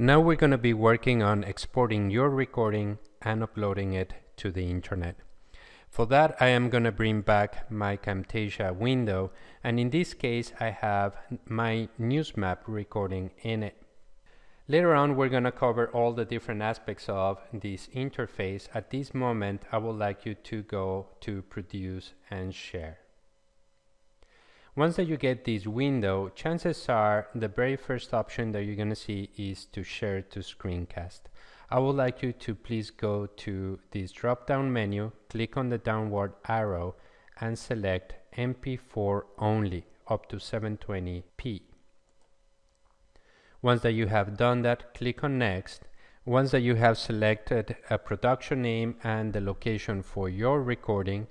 Now we're going to be working on exporting your recording and uploading it to the internet. For that I am going to bring back my Camtasia window and in this case I have my Newsmap recording in it. Later on we're going to cover all the different aspects of this interface. At this moment I would like you to go to produce and share. Once that you get this window, chances are the very first option that you're going to see is to share to screencast. I would like you to please go to this drop down menu, click on the downward arrow and select MP4 only up to 720p. Once that you have done that, click on next. Once that you have selected a production name and the location for your recording,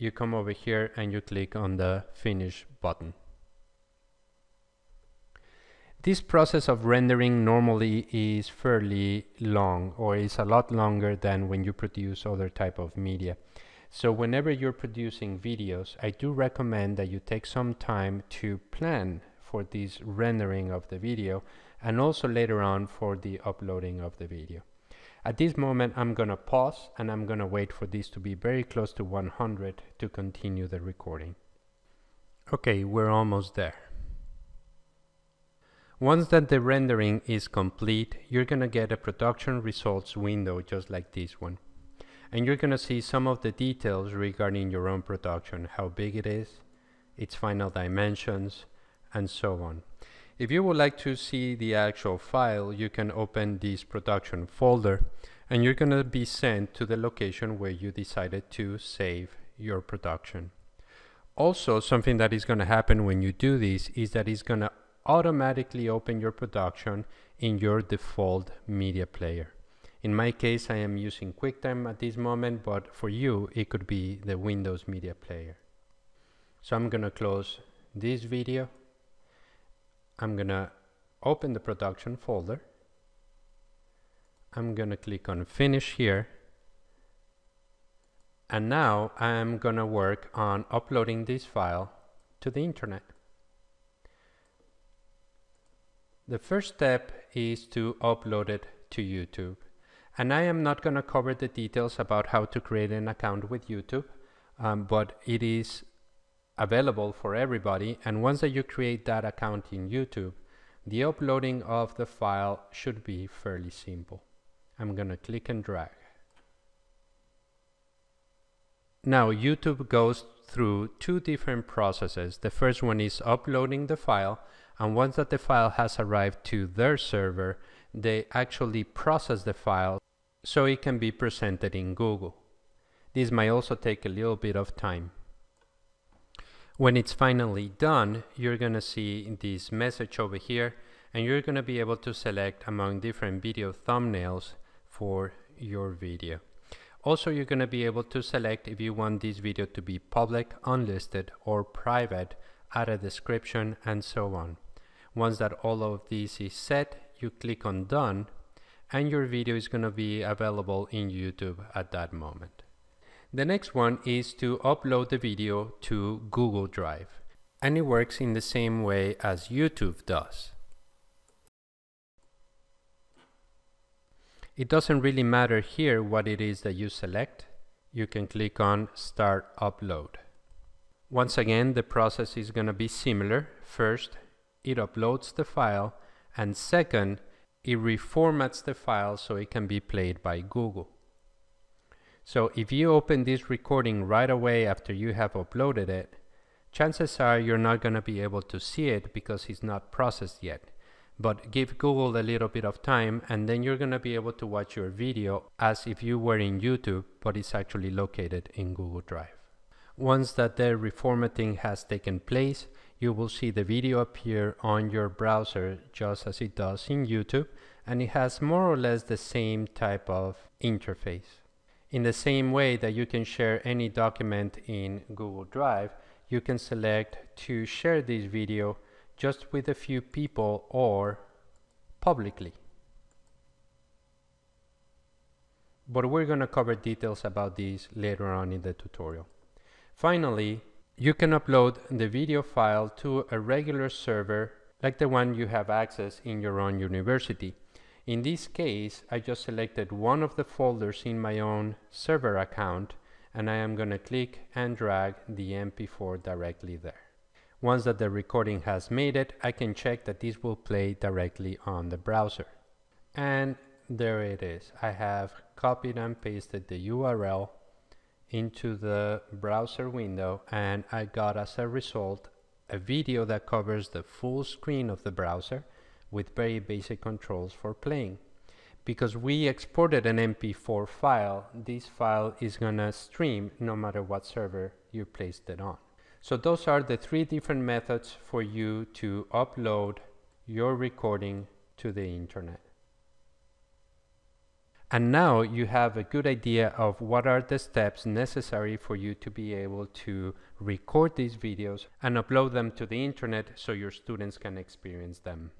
you come over here and you click on the finish button. This process of rendering normally is fairly long or is a lot longer than when you produce other type of media. So whenever you're producing videos, I do recommend that you take some time to plan for this rendering of the video and also later on for the uploading of the video. At this moment, I'm going to pause and I'm going to wait for this to be very close to 100 to continue the recording. Okay, we're almost there. Once that the rendering is complete, you're going to get a production results window just like this one. And you're going to see some of the details regarding your own production, how big it is, its final dimensions, and so on. If you would like to see the actual file, you can open this production folder and you're going to be sent to the location where you decided to save your production. Also, something that is going to happen when you do this is that it's going to automatically open your production in your default media player. In my case, I am using QuickTime at this moment, but for you, it could be the Windows Media Player. So I'm going to close this video I'm gonna open the production folder. I'm gonna click on finish here. And now I'm gonna work on uploading this file to the internet. The first step is to upload it to YouTube. And I am not going to cover the details about how to create an account with YouTube, um, but it is available for everybody and once that you create that account in YouTube the uploading of the file should be fairly simple. I'm gonna click and drag. Now YouTube goes through two different processes. The first one is uploading the file and once that the file has arrived to their server they actually process the file so it can be presented in Google. This might also take a little bit of time. When it's finally done, you're going to see this message over here and you're going to be able to select among different video thumbnails for your video. Also, you're going to be able to select if you want this video to be public, unlisted, or private, add a description, and so on. Once that all of this is set, you click on done, and your video is going to be available in YouTube at that moment. The next one is to upload the video to Google Drive. And it works in the same way as YouTube does. It doesn't really matter here what it is that you select. You can click on Start Upload. Once again, the process is going to be similar. First, it uploads the file, and second, it reformats the file so it can be played by Google. So if you open this recording right away after you have uploaded it, chances are you're not going to be able to see it because it's not processed yet. But give Google a little bit of time and then you're going to be able to watch your video as if you were in YouTube, but it's actually located in Google Drive. Once that the reformatting has taken place, you will see the video appear on your browser just as it does in YouTube and it has more or less the same type of interface. In the same way that you can share any document in Google Drive, you can select to share this video just with a few people or publicly. But we're going to cover details about these later on in the tutorial. Finally, you can upload the video file to a regular server like the one you have access in your own university. In this case, I just selected one of the folders in my own server account and I am going to click and drag the MP4 directly there. Once that the recording has made it, I can check that this will play directly on the browser. And there it is. I have copied and pasted the URL into the browser window and I got as a result a video that covers the full screen of the browser with very basic controls for playing. Because we exported an MP4 file, this file is gonna stream no matter what server you placed it on. So those are the three different methods for you to upload your recording to the internet. And now you have a good idea of what are the steps necessary for you to be able to record these videos and upload them to the internet so your students can experience them.